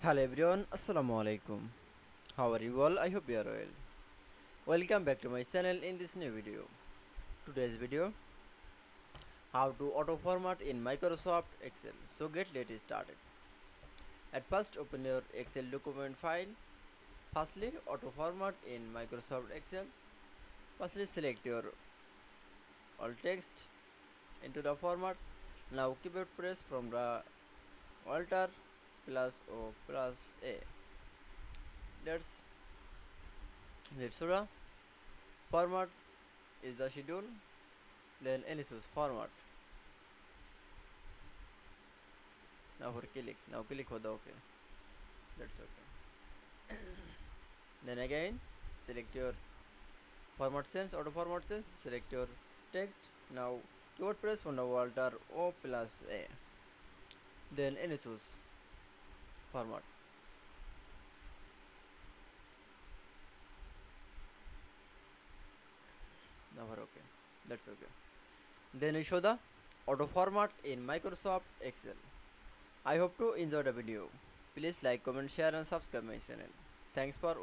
Hello everyone, Assalamu alaikum. How are you all? I hope you are well. Welcome back to my channel in this new video. Today's video how to auto format in Microsoft Excel. So get let started. At first open your Excel document file. Firstly auto format in Microsoft Excel. Firstly select your all text into the format. Now keyboard press from the alter plus O plus A. That's the format is the schedule then analysis format now for click now click for the ok that's okay then again select your format sense auto format sense select your text now keyboard press from the alter o plus a then analysis format now for okay. That's okay. Then you show the auto format in microsoft excel. I hope to enjoy the video. Please like comment share and subscribe my channel. Thanks for